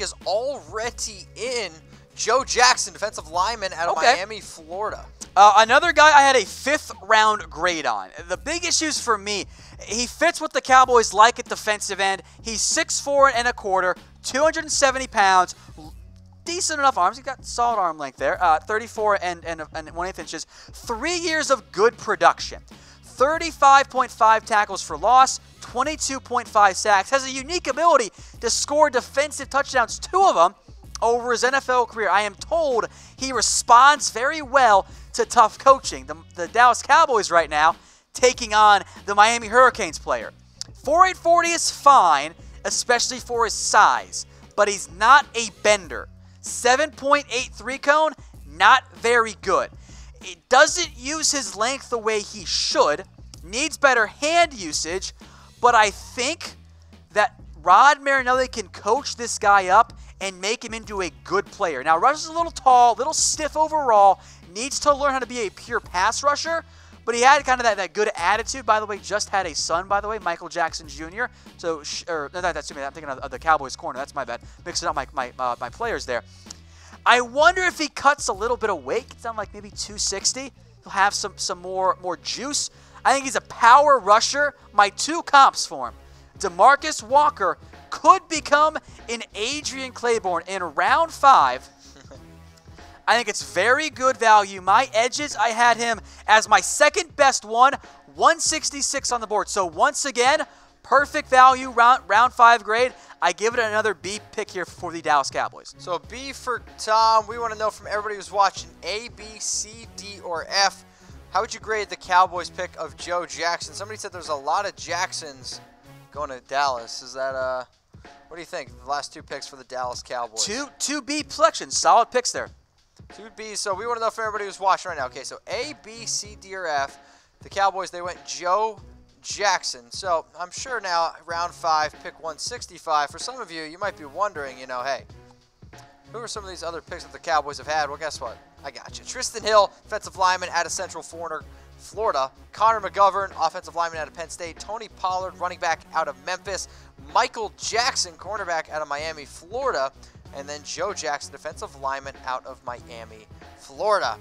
is already in. Joe Jackson, defensive lineman out of Okay. Miami, Florida. Uh, another guy I had a fifth round grade on. The big issues for me, he fits what the Cowboys like at defensive end. He's 6'4 and a quarter, 270 pounds, decent enough arms. He's got solid arm length there, uh, 34 and, and, and 1 8 inches. Three years of good production. 35.5 tackles for loss, 22.5 sacks. Has a unique ability to score defensive touchdowns, two of them over his NFL career. I am told he responds very well to tough coaching. The, the Dallas Cowboys right now taking on the Miami Hurricanes player. 4840 is fine, especially for his size, but he's not a bender. 7.83 cone, not very good. It doesn't use his length the way he should, needs better hand usage, but I think that Rod Marinelli can coach this guy up and make him into a good player. Now, Rush is a little tall, a little stiff overall, needs to learn how to be a pure pass rusher, but he had kind of that, that good attitude. By the way, just had a son, by the way, Michael Jackson Jr. So, or no, that's me. I'm thinking of, of the Cowboys corner. That's my bad. Mixing up my my, uh, my players there. I wonder if he cuts a little bit of weight, down like maybe 260. He'll have some some more more juice. I think he's a power rusher. My two comps for him, Demarcus Walker could become an Adrian Clayborn in round five. I think it's very good value. My edges, I had him as my second best one, 166 on the board. So once again, perfect value, round, round five grade. I give it another B pick here for the Dallas Cowboys. So B for Tom. We want to know from everybody who's watching A, B, C, D, or F. How would you grade the Cowboys pick of Joe Jackson? Somebody said there's a lot of Jacksons going to Dallas. Is that uh? What do you think? The last two picks for the Dallas Cowboys. Two two B selections, solid picks there. Two B. So we want to know from everybody who's watching right now. Okay, so A, B, C, D, or F. The Cowboys they went Joe Jackson. So I'm sure now round five, pick 165. For some of you, you might be wondering, you know, hey, who are some of these other picks that the Cowboys have had? Well, guess what? I got you. Trysten Hill, defensive lineman out of Central. Florida. Connor McGovern, offensive lineman out of Penn State. Tony Pollard, running back out of Memphis. Michael Jackson, cornerback out of Miami, Florida. And then Joe Jackson, defensive lineman out of Miami, Florida.